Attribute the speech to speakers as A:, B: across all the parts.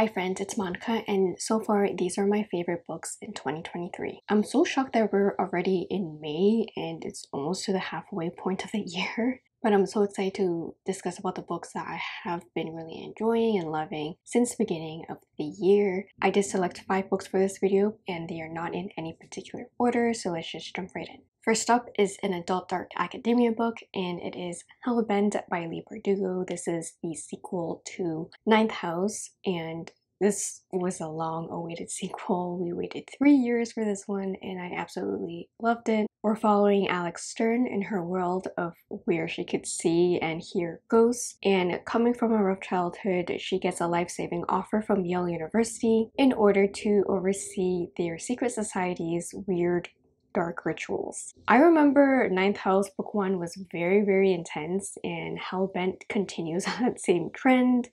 A: Hi friends, it's Monica and so far these are my favorite books in 2023. I'm so shocked that we're already in May and it's almost to the halfway point of the year. But I'm so excited to discuss about the books that I have been really enjoying and loving since the beginning of the year. I did select 5 books for this video and they are not in any particular order so let's just jump right in. First up is an adult dark academia book and it is Hell Bent by Leigh Bardugo. This is the sequel to Ninth House and this was a long awaited sequel. We waited three years for this one and I absolutely loved it. We're following Alex Stern in her world of where she could see and hear ghosts. And coming from a rough childhood, she gets a life saving offer from Yale University in order to oversee their secret society's weird dark rituals. I remember Ninth House Book 1 was very, very intense, and Hell Bent continues on that same trend.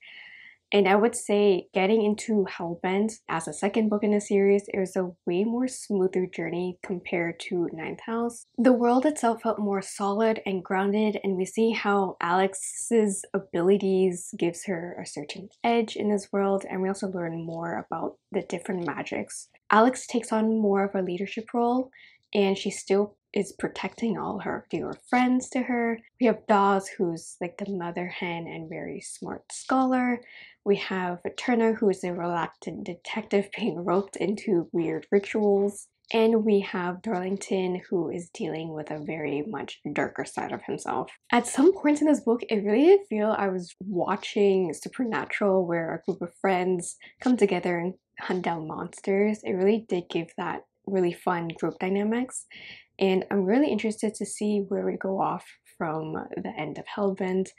A: And I would say getting into Hell Bent as a second book in the series is a way more smoother journey compared to Ninth House. The world itself felt more solid and grounded and we see how Alex's abilities gives her a certain edge in this world and we also learn more about the different magics. Alex takes on more of a leadership role and she still is protecting all her dear friends to her. We have Dawes, who's like the mother hen and very smart scholar. We have Turner, who is a reluctant detective being roped into weird rituals. And we have Darlington, who is dealing with a very much darker side of himself. At some points in this book, it really did feel I was watching Supernatural, where a group of friends come together and hunt down monsters. It really did give that really fun group dynamics. And I'm really interested to see where we go off from the end of Hell Bent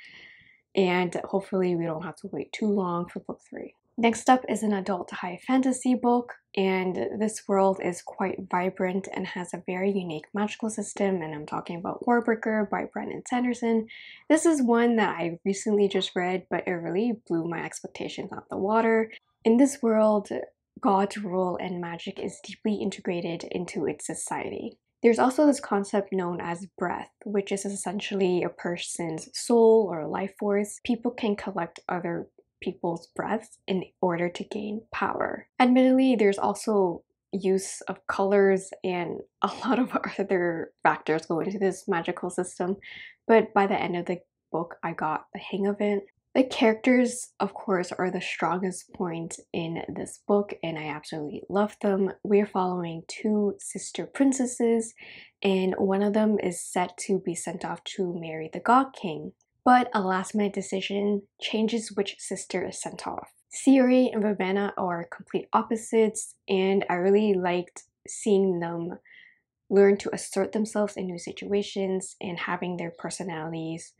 A: and hopefully we don't have to wait too long for book three. Next up is an adult high fantasy book, and this world is quite vibrant and has a very unique magical system, and I'm talking about Warbreaker by Brandon Sanderson. This is one that I recently just read, but it really blew my expectations out the water. In this world, God's rule and magic is deeply integrated into its society. There's also this concept known as breath, which is essentially a person's soul or life force. People can collect other people's breaths in order to gain power. Admittedly, there's also use of colors and a lot of other factors go into this magical system, but by the end of the book, I got the hang of it. The characters, of course, are the strongest point in this book, and I absolutely love them. We're following two sister princesses, and one of them is set to be sent off to marry the God King. But a last minute decision changes which sister is sent off. Siri and Vivenna are complete opposites, and I really liked seeing them learn to assert themselves in new situations and having their personalities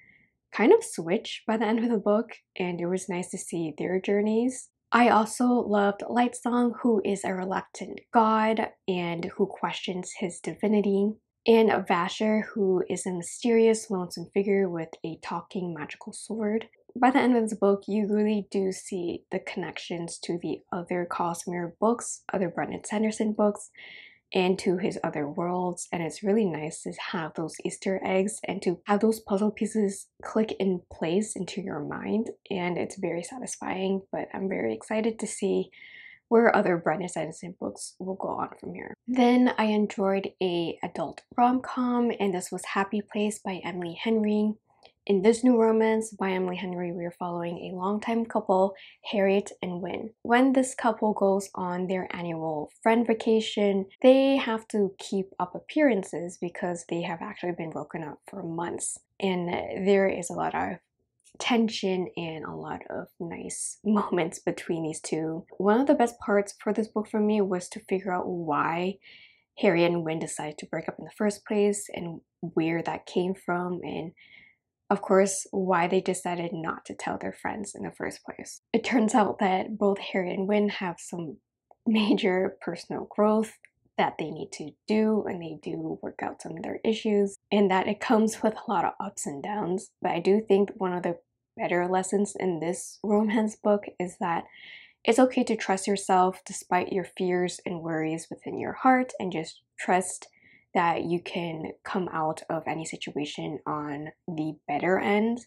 A: kind of switch by the end of the book, and it was nice to see their journeys. I also loved Lightsong, who is a reluctant god and who questions his divinity, and Vasher, who is a mysterious, lonesome figure with a talking magical sword. By the end of this book, you really do see the connections to the other Cosmere books, other Brandon Sanderson books, and to his other worlds and it's really nice to have those easter eggs and to have those puzzle pieces click in place into your mind and it's very satisfying but i'm very excited to see where other Brandon Sanderson books will go on from here. Then I enjoyed a adult rom-com and this was Happy Place by Emily Henry. In this new romance by Emily Henry, we are following a longtime couple, Harriet and Win. When this couple goes on their annual friend vacation, they have to keep up appearances because they have actually been broken up for months. And there is a lot of tension and a lot of nice moments between these two. One of the best parts for this book for me was to figure out why Harriet and Win decided to break up in the first place and where that came from and of course, why they decided not to tell their friends in the first place. It turns out that both Harry and Win have some major personal growth that they need to do and they do work out some of their issues and that it comes with a lot of ups and downs. But I do think one of the better lessons in this romance book is that it's okay to trust yourself despite your fears and worries within your heart and just trust that you can come out of any situation on the better end.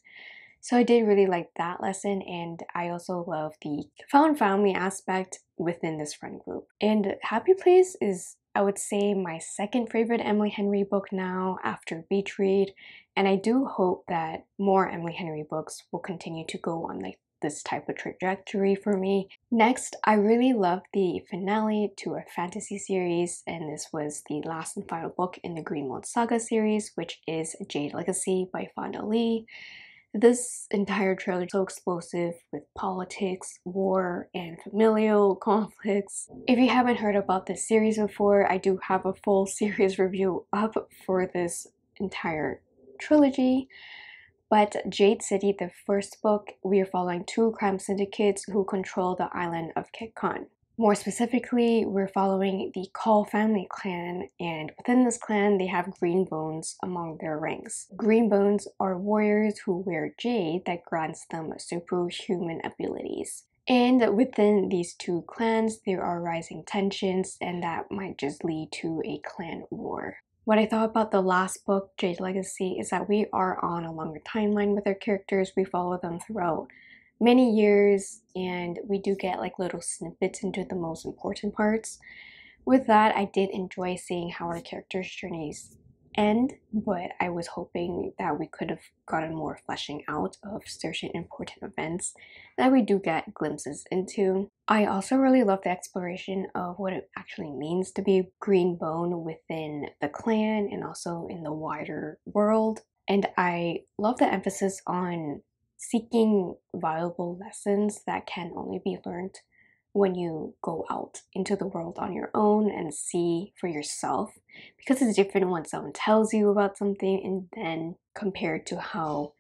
A: So I did really like that lesson and I also love the found family aspect within this friend group. And Happy Place is I would say my second favorite Emily Henry book now after Beach Read and I do hope that more Emily Henry books will continue to go on like this type of trajectory for me. Next, I really love the finale to a fantasy series, and this was the last and final book in the Green Bone Saga series, which is Jade Legacy by Fonda Lee. This entire trilogy is so explosive with politics, war, and familial conflicts. If you haven't heard about this series before, I do have a full series review up for this entire trilogy. But Jade City, the first book, we are following two crime syndicates who control the island of Kekon. More specifically, we're following the Kaul family clan, and within this clan, they have green bones among their ranks. Green bones are warriors who wear jade that grants them superhuman abilities. And within these two clans, there are rising tensions, and that might just lead to a clan war. What I thought about the last book, Jade Legacy, is that we are on a longer timeline with our characters. We follow them throughout many years and we do get like little snippets into the most important parts. With that, I did enjoy seeing how our characters' journeys end, but I was hoping that we could have gotten more fleshing out of certain important events that we do get glimpses into. I also really love the exploration of what it actually means to be green bone within the clan and also in the wider world. And I love the emphasis on seeking valuable lessons that can only be learned when you go out into the world on your own and see for yourself because it's different when someone tells you about something and then compared to how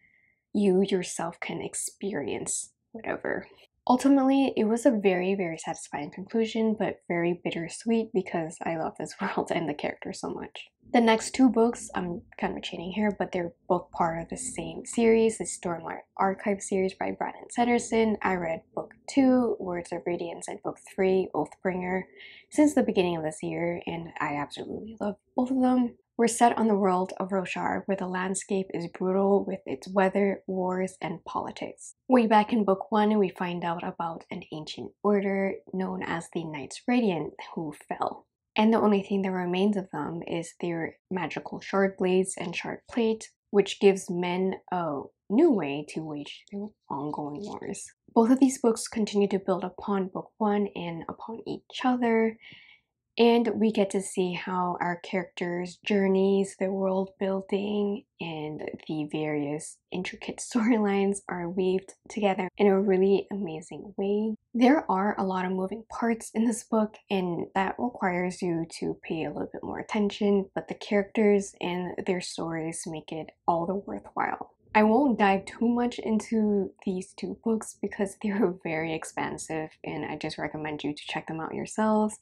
A: you yourself can experience whatever Ultimately, it was a very, very satisfying conclusion, but very bittersweet because I love this world and the characters so much. The next two books, I'm kind of cheating here, but they're both part of the same series, the Stormlight Archive series by Brandon Sanderson. I read book two, Words of Radiance, and book three, Oathbringer, since the beginning of this year, and I absolutely love both of them. We're set on the world of Roshar, where the landscape is brutal with its weather, wars, and politics. Way back in book one, we find out about an ancient order known as the Knights Radiant who fell. And the only thing that remains of them is their magical shard blades and shard plate, which gives men a new way to wage their ongoing wars. Both of these books continue to build upon book one and upon each other, and we get to see how our characters' journeys, the world building, and the various intricate storylines are weaved together in a really amazing way. There are a lot of moving parts in this book, and that requires you to pay a little bit more attention, but the characters and their stories make it all the worthwhile. I won't dive too much into these two books because they're very expansive and I just recommend you to check them out yourselves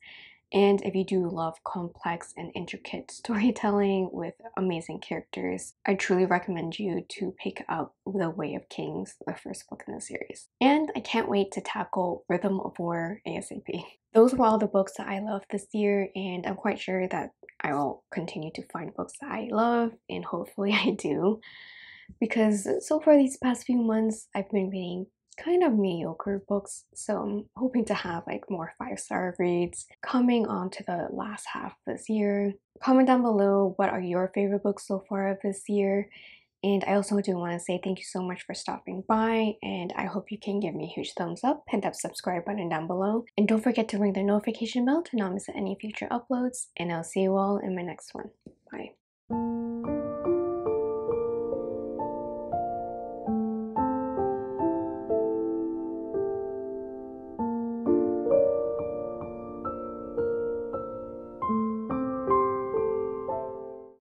A: and if you do love complex and intricate storytelling with amazing characters, I truly recommend you to pick up The Way of Kings, the first book in the series. And I can't wait to tackle Rhythm of War ASAP. Those were all the books that I loved this year, and I'm quite sure that I will continue to find books that I love, and hopefully I do. Because so far these past few months, I've been reading kind of mediocre books, so I'm hoping to have like more five star reads coming on to the last half this year. Comment down below what are your favorite books so far of this year. And I also do want to say thank you so much for stopping by and I hope you can give me a huge thumbs up, hit that subscribe button down below, and don't forget to ring the notification bell to not miss any future uploads, and I'll see you all in my next one. Bye.